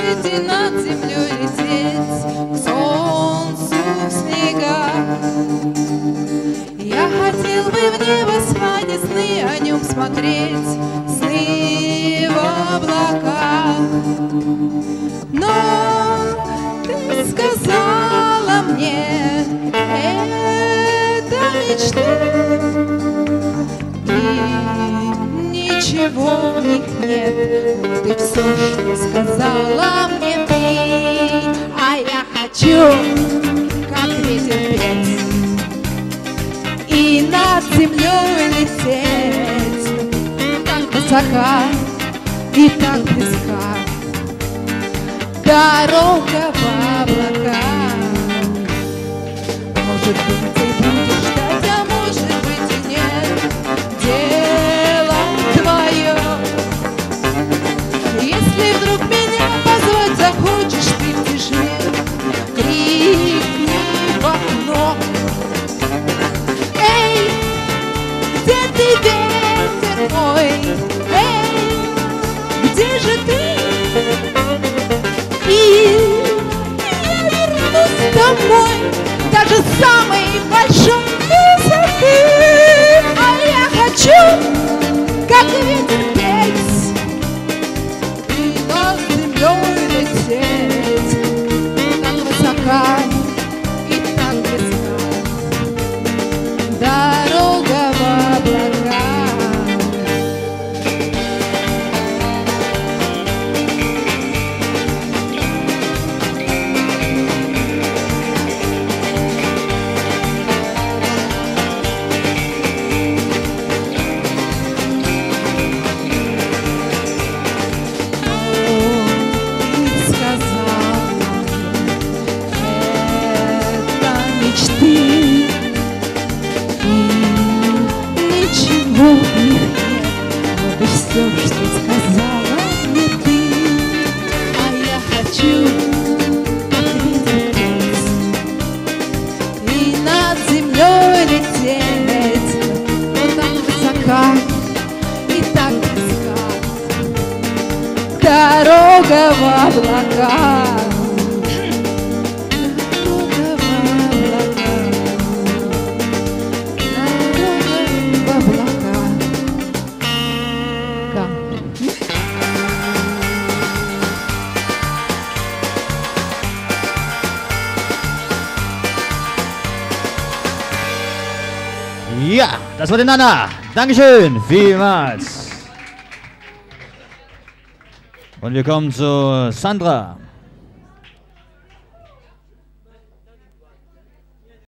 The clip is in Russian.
и над землей лететь К солнцу в снега. Я хотел бы в небо спать и сны о нем смотреть Сны в облаках Но ты сказала мне Это мечты и ничего в них нет. Сказала мне ты. А я хочу, как ветер петь, и над землей лететь. Так высока и так близка дорога в облака. Может быть, Если вдруг меня позвать захочешь ты в тишине, крикни в окно. Эй, где ты, ветер мой? Эй, где же ты? И я вернусь домой Даже с самой большой мечты, и ничего в них нет. Вот и все, что сказала мне ты. А я хочу, и над землей лететь. Вот так высока и так близка дорога в облака. Ja, das war der Nana. Dankeschön, vielmals. Und wir kommen zu Sandra.